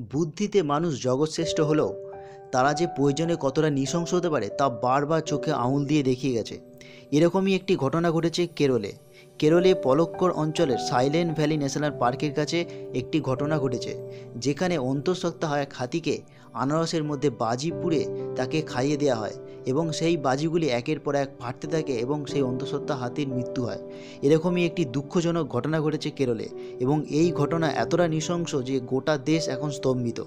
বুদ্ধিতে মানুষ জগৎশ্রেষ্ঠ হলেও তারা যে প্রয়োজনে কতটা নৃশংস হতে পারে তা বারবার চোখে আঙুল দিয়ে দেখিয়ে গেছে। এরকমই একটি ঘটনা ঘটেছে কেরলে। কেরলে পলক্কর অঞ্চলের সাইলেন্ট ভ্যালি ন্যাশনাল পার্কের কাছে একটি ঘটনা ঘটেছে, যেখানে অন্তঃসত্ত্বা হয় হাতিকে আনারসের মধ্যে বাজি পুড়ে তাকে খাইয়ে দেওয়া হয় এবং সেই বাজিগুলি একের পর এক ফাটতে থাকে এবং সেই অন্তঃসত্ত্বা হাতির মৃত্যু হয়। এরকমই একটি দুঃখজনক ঘটনা ঘটেছে কেরলে এবং এই ঘটনা এতটা নৃশংস যে গোটা দেশ এখন স্তম্ভিত।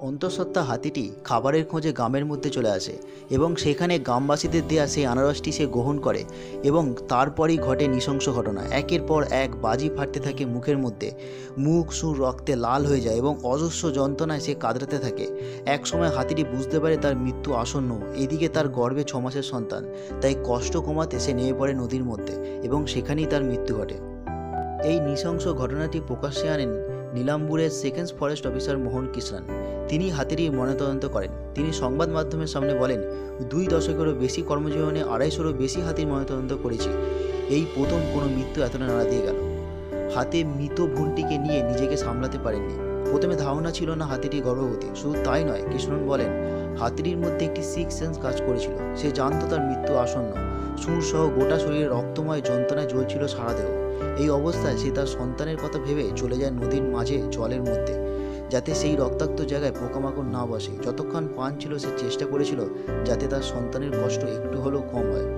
অন্তঃসত্ত্বা হাতিটি খাবারের খোঁজে গ্রামের মধ্যে চলে আসে এবং সেখানে গ্রামবাসীদের দেয়া সেই আনারসটি সে গ্রহণ করে এবং তারপরেই ঘটে নৃশংস ঘটনা। একের পর এক বাজি ফাটতে থাকে মুখের মধ্যে। মুখ, সুর, রক্তে লাল হয়ে যায় এবং অজস্র যন্ত্রণায় সে কাঁদতে থাকে। এক সময় হাতিটি বুঝতে পারে তার মৃত্যু আসন্ন। এদিকে তার গর্ভে ছ মাসের সন্তান। তাই কষ্ট কমাতে সে নেমে পড়ে নদীর মধ্যে এবং সেখানেই তার মৃত্যু ঘটে। এই নৃশংস ঘটনাটি প্রকাশ্যে আনেন নীলাম্বুরের second forest officer Mohan Krishnan তিনি হাতিটির ময়নাতদন্ত করেন। তিনি সংবাদ মাধ্যমের সামনে বলেন, দুই দশকেরও বেশি কর্মজীবনে আড়াইশোরও বেশি হাতির ময়নাতদন্ত করেছি। এই প্রথম কোনো মৃত্যু এতটা নাড়া দিয়ে গেল। হাতে মৃত ভুনটিকে নিয়ে নিজেকে সামলাতে পারেননি। প্রথমে ধারণা ছিল না হাতিটি গর্ভবতী। শুধু তাই নয় কৃষ্ণন বলেন, হাতিটির মধ্যে একটি সিক্স সেন্স কাজ করেছিল। সে জানতো তার মৃত্যু আসন্ন। সুর সহ গোটা শরীরে রক্তময় যন্ত্রণায় জ্বলছিল সারা দেহ। এই অবস্থায় সে তার সন্তানের কথা ভেবে চলে যায় নদীর মাঝে জলের মধ্যে, যাতে সেই রক্তাক্ত জায়গায় পোকামাকড় না বসে। যতক্ষণ পান ছিল, সে চেষ্টা করেছিল যাতে তার সন্তানের কষ্ট একটু হলেও কম হয়।